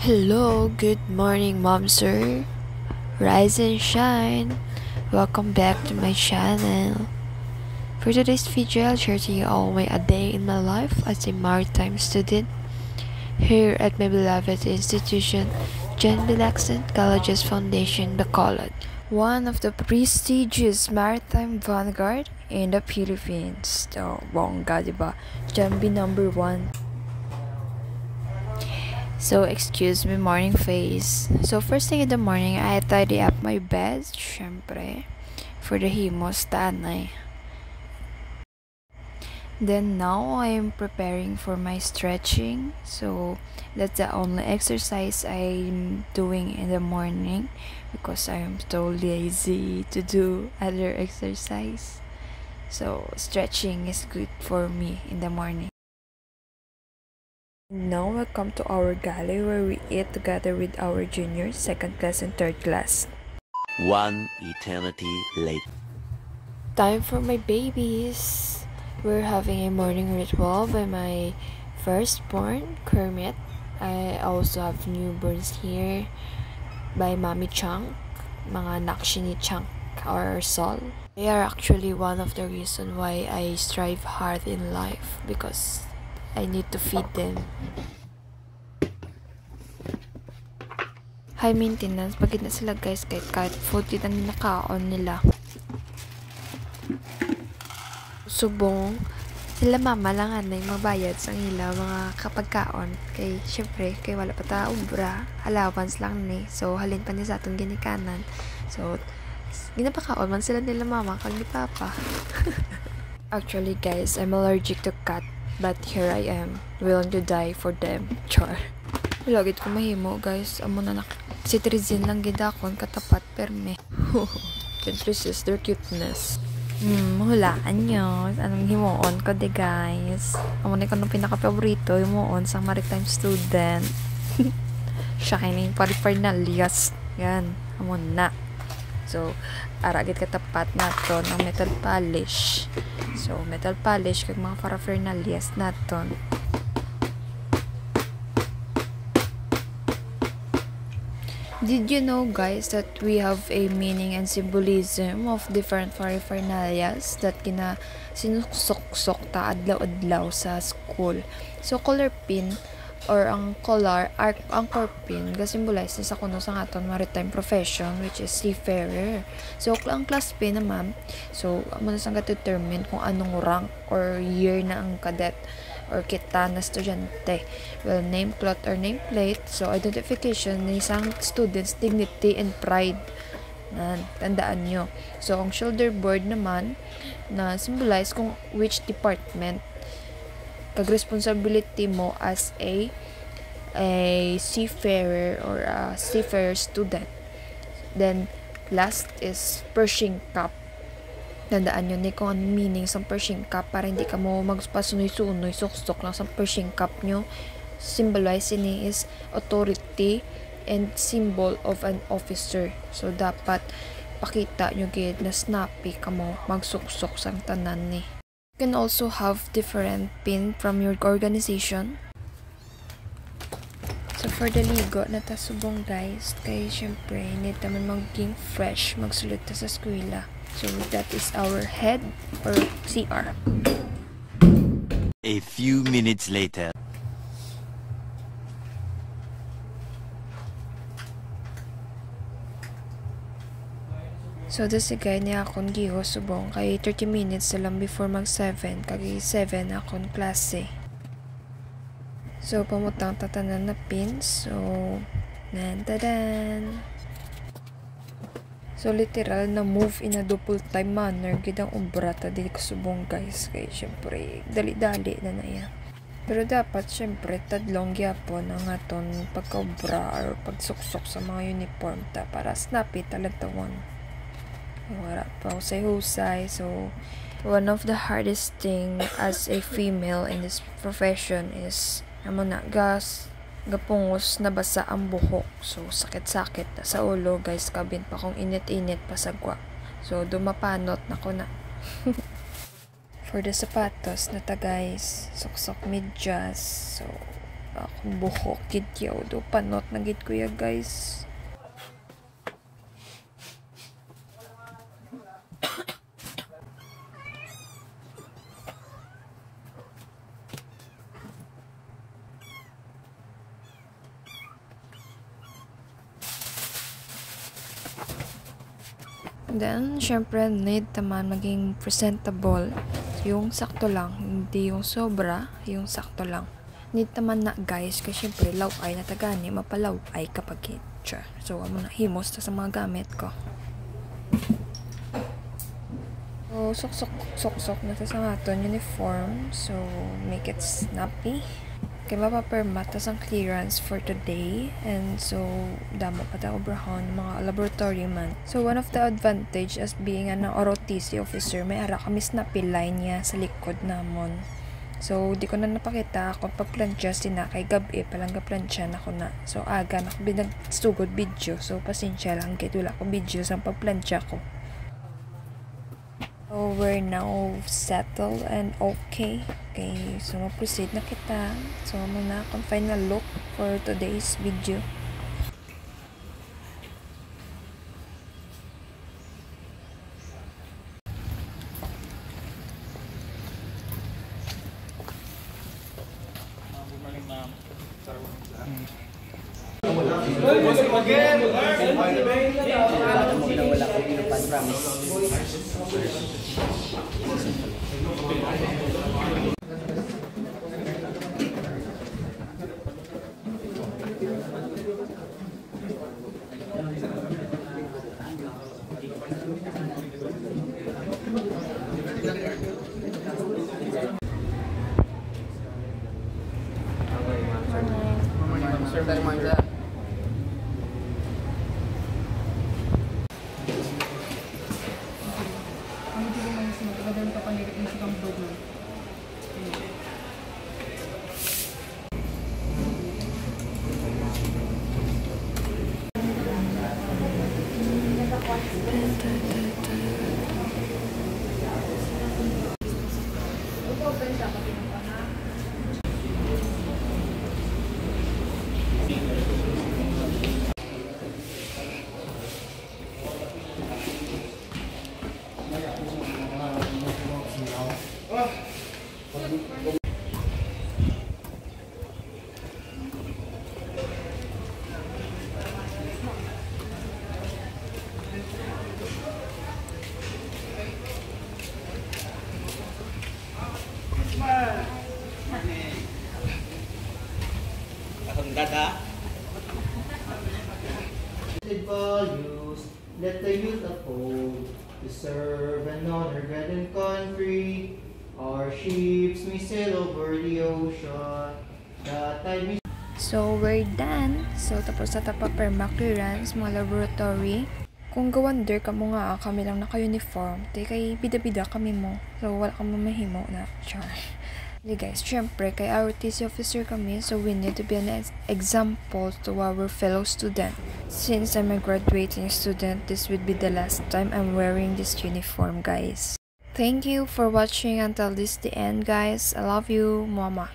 Hello, good morning, mom, sir. Rise and shine. Welcome back to my channel. For today's video, I'll share to you all my a day in my life as a maritime student here at my beloved institution, Jen Bilaxon Colleges Foundation, Bacolod, one of the prestigious maritime vanguard in the Philippines. The So, bongga, diba? Jambi number one. So, excuse me, morning face. So, first thing in the morning, I tidy up my bed, syempre, for the himos. Then now I am preparing for my stretching. So, that's the only exercise I'm doing in the morning because I am so lazy to do other exercise. So, stretching is good for me in the morning. Now we come to our galley where we eat together with our juniors, second class and third class. One eternity later. Time for my babies. We're having a morning ritual by my firstborn, Kermit. I also have newborns here by Mami Chunk, mga nakshi ni Chunk or Sol. They are actually one of the reason why I strive hard in life because I need to feed them. High maintenance, pagid na sila guys. Kahit kahit food yun ang nakaon nila. Subong, sila mama lang anay mabayad sa ila mga kapagkaon. Kay syempre kay wala pa ta ubra allowance lang ni. So halin pa ni sa atong ginikanan. So ginapakaon man sila nila mama kag ni papa. Actually guys I'm allergic to cat But here I am, willing to die for them. Char. Lagit ko mahimo, guys. Amo na nak... Citizen lang gidakon katapat perme. Can't resist their cuteness. Hmm, hulaan nyo. Anong himuon ko de guys. Amo na kanong pinaka-favorito, himuon sa maritime student. Shining pariphernalia. Yan. Amo na. So, aragit katapat nato ng metal polish. So, metal polish kag mga paraphernalias naton. Did you know guys that we have a meaning and symbolism of different paraphernalias that kina sinuksok-sok ta adlaw-adlaw sa school. So color pin or ang color arc anchor pin ga symbolize sa kuno sa aton maritime profession which is seafarer. So ang class pin naman so amo na sang determine kung anong rank or year na ang cadet or kita na estudyante. Well name plot or nameplate so identification ng isang student's dignity and pride na tandaan nyo. So ang shoulder board naman na symbolize kung which department kag responsibility mo as a a seafarer or a seafarer student. Then, last is Pershing Cup. Tandaan nyo ni kung ang meaning sa Pershing Cup para hindi ka mo magpasunoy-sunoy, suksok lang sa Pershing Cup nyo. Symbolize ni is authority and symbol of an officer. So, dapat pakita nyo gid na snappy ka mo magsuksok sa tanan ni. You can also have different pin from your organization. So, for the ligo, natasubong guys, kay syempre, need naman maging fresh, magsulot ta sa eskwela. So, that is our head or CR. A few minutes later. So, this guy niya akong giho subong kay 30 minutes na lang before mag 7 kay 7 akong klase. So, pamutang tatanan na pins. So, nan tadan. So, literal na move in a double time manner. Gidang umbra ta di ko subong guys. Kay, syempre, dali-dali na na yan. Pero dapat, syempre, tadlong gyapon ang aton pagkaubra or pagsuksok sa mga uniform ta para snappy talagtawan. Wala pa husay-husay. So, one of the hardest thing as a female in this profession is amo na gas gapungos nabasa ang buhok. So sakit-sakit na sa ulo. Guys kabin pa kung init-init pasagwa so dumapanot na ko na. For the sapatos na ta guys. Suksok medyas. So akong buhok gid yaw. Do panot na gid kuya guys Then, syempre, need naman maging presentable. Yung sakto lang, hindi yung sobra, yung sakto lang. Need naman na guys, kasi syempre, law ay na tagani, mapalaw ay kapag kitcha. So, amo na himos ta sa mga gamit ko. So, sok-sok, sok-sok na sa aton uniform. So, make it snappy. Kay mapapermat tas ang clearance for today and so damo pa ta obrahon mga laboratory man. So one of the advantage as being an ROTC officer may ara kami snappy line niya sa likod namon. So di ko na napakita kung pagplansya sina kay gabi palang gaplansya na ko na. So aga na ko binagsugod video so pasensya lang kay wala ko video sa pagplansya ko. So, we're now settled and okay. Okay, so ma-proceed na kita. So, muna akong final look for today's video. Sir, very Sir, tayo mga and country. Our ships may sail over the ocean, the tide may So, we're done. So, tapos na tapa perma clearance, mga laboratory. Kung gawander ka mo nga, kami lang naka-uniform. Te kay bida-bida kami mo. So, wala kang mamahimo na. Char. Hindi guys, syempre, kay ROTC officer kami, so we need to be an ex- example to our fellow student. Since I'm a graduating student, this would be the last time I'm wearing this uniform, guys. Thank you for watching until this the end, guys. I love you, mama.